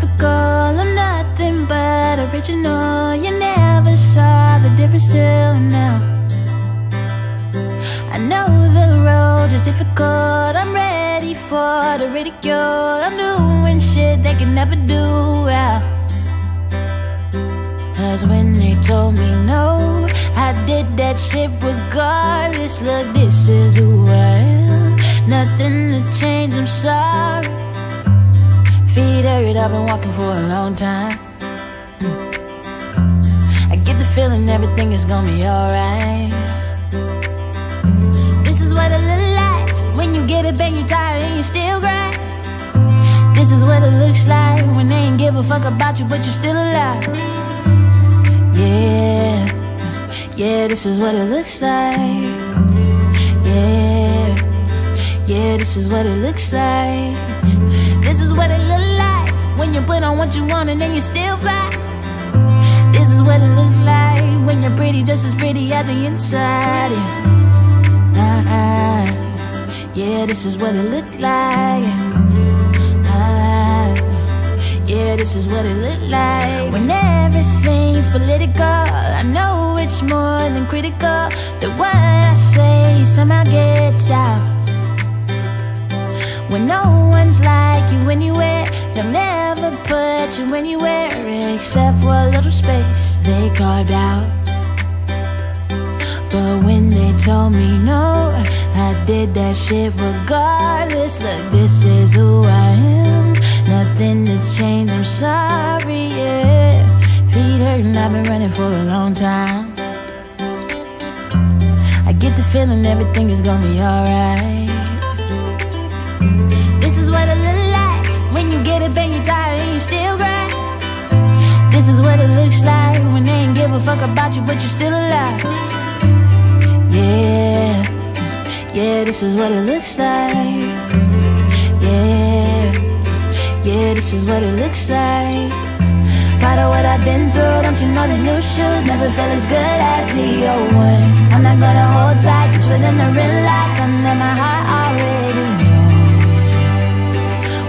typical I'm nothing but original. You never saw the difference till now. I know the road is difficult. I'm ready for the ridicule. I'm doing shit they can never do well. Cause when they told me no I did that shit regardless. Look, this is who I am. Nothing to change, I'm sorry Feet hurt, I've been walking for a long time. Mm. I get the feeling everything is gonna be alright. This is what it look like. When you get it back, you tired and you still grind. This is what it looks like. When they ain't give a fuck about you but you're still alive. Yeah. Yeah, this is what it looks like. Yeah. Yeah, this is what it looks like. This is what it look like When you put on what you want and then you still fly. This is what it look like When you're pretty just as pretty as the inside yeah. Yeah, this is what it look like. Yeah, this is what it look like. When everything's political I know it's more than critical. That what I say somehow gets out. When no one's like you anywhere They'll never put you anywhere Except for a little space they carved out. But when they told me no I did that shit regardless. Look, this is who I am. Nothing to change, I'm sorry, yeah. Feet hurting, I've been running for a long time. I get the feeling everything is gonna be alright about you, but you're still alive. Yeah, yeah, this is what it looks like. Yeah, yeah, this is what it looks like. Part of what I've been through, don't you know the new shoes never feel as good as the old one. I'm not gonna hold tight just for them to realize something in my heart already knows.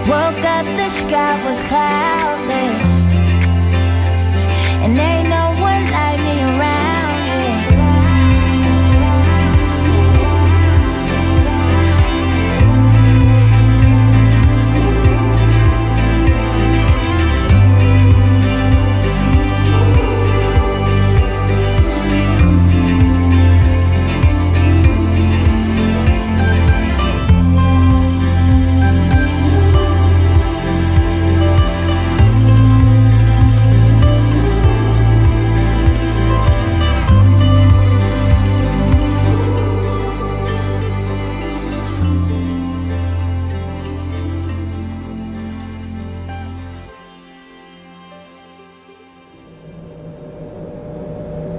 Woke up, the sky was cloudless, and they